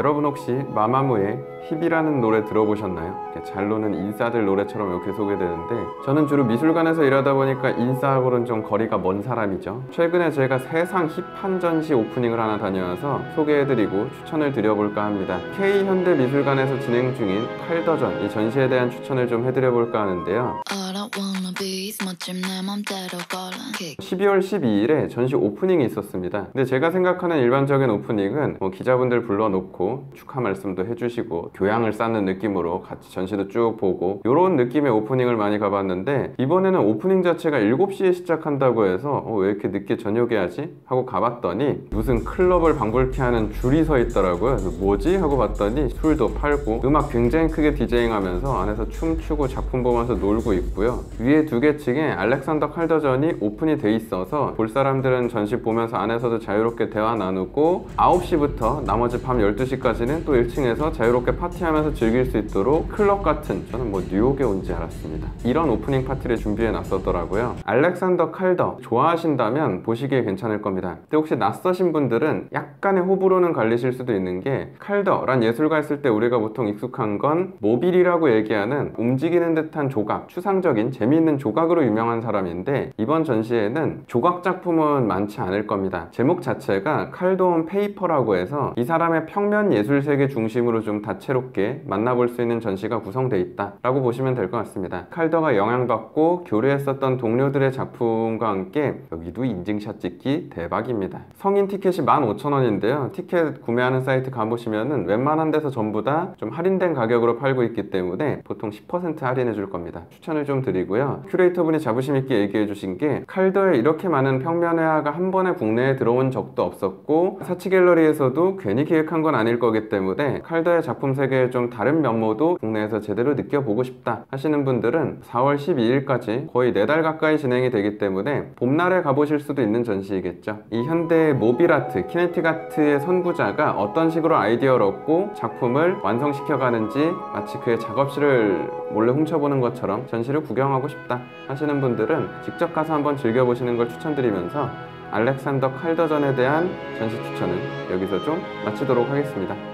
여러분 혹시 마마무의 힙이라는 노래 들어보셨나요? 잘 노는 인싸들 노래처럼 이렇게 소개되는데 저는 주로 미술관에서 일하다 보니까 인싸하고는 좀 거리가 먼 사람이죠. 최근에 제가 세상 힙한 전시 오프닝을 하나 다녀와서 소개해드리고 추천을 드려볼까 합니다. K현대미술관에서 진행 중인 칼더전 이 전시에 대한 추천을 좀 해드려볼까 하는데요. All I wanna be is 멋짐 내 맘대로 걸어 kick 12월 12일에 전시 오프닝이 있었습니다. 근데 제가 생각하는 일반적인 오프닝은 뭐 기자분들 불러놓고 축하 말씀도 해주시고 교양을 쌓는 느낌으로 같이 전시도 쭉 보고 이런 느낌의 오프닝을 많이 가봤는데 이번에는 오프닝 자체가 7시에 시작한다고 해서 어, 왜 이렇게 늦게 저녁에 하지? 하고 가봤더니 무슨 클럽을 방불케 하는 줄이 서 있더라고요. 그래서 뭐지? 하고 봤더니 술도 팔고 음악 굉장히 크게 디제잉하면서 안에서 춤추고 작품 보면서 놀고 있고요. 위에 두 개 층에 알렉산더 칼더전이 오픈이 돼 있어서 볼 사람들은 전시 보면서 안에서도 자유롭게 대화 나누고 9시부터 나머지 밤 12시까지는 또 1층에서 자유롭게 파티하면서 즐길 수 있도록 클럽 같은 저는 뭐 뉴욕에 온 줄 알았습니다. 이런 오프닝 파티를 준비해 놨었더라고요. 알렉산더 칼더 좋아하신다면 보시기에 괜찮을 겁니다. 근데 혹시 낯서신 분들은 약간의 호불호는 갈리실 수도 있는 게 칼더란 예술가 했을 때 우리가 보통 익숙한 건 모빌이라고 얘기하는 움직이는 듯한 조각, 추상적인 재미있는 조각으로 유명한 사람인데 이번 전시에는 조각 작품은 많지 않을 겁니다. 제목 자체가 칼더 on paper라고 해서 이 사람의 평면 예술 세계 중심으로 좀 다채롭게 만나볼 수 있는 전시가 구성되어 있다 라고 보시면 될 것 같습니다. 칼더가 영향받고 교류했었던 동료들의 작품과 함께 여기도 인증샷 찍기 대박입니다. 성인 티켓이 15,000원인데요. 티켓 구매하는 사이트 가보시면은 웬만한 데서 전부 다 좀 할인된 가격으로 팔고 있기 때문에 보통 10% 할인해 줄 겁니다. 추천을 좀 드리고요. 큐레이터 분이 자부심 있게 얘기해 주신 게 칼더에 이렇게 많은 평면회화가 한 번에 국내에 들어온 적도 없었고 사치 갤러리에서도 괜히 기획한 건 아닐 거기 때문에 칼더의 작품 세계의 좀 다른 면모도 국내에서 제대로 느껴보고 싶다 하시는 분들은 4월 12일까지 거의 4달 가까이 진행이 되기 때문에 봄날에 가보실 수도 있는 전시이겠죠. 이 현대의 모빌 아트, 키네틱 아트의 선구자가 어떤 식으로 아이디어를 얻고 작품을 완성시켜 가는지 마치 그의 작업실을 몰래 훔쳐보는 것처럼 전시를 구경하고 싶다 하시는 분들은 직접 가서 한번 즐겨보시는 걸 추천드리면서 알렉산더 칼더전에 대한 전시 추천은 여기서 좀 마치도록 하겠습니다.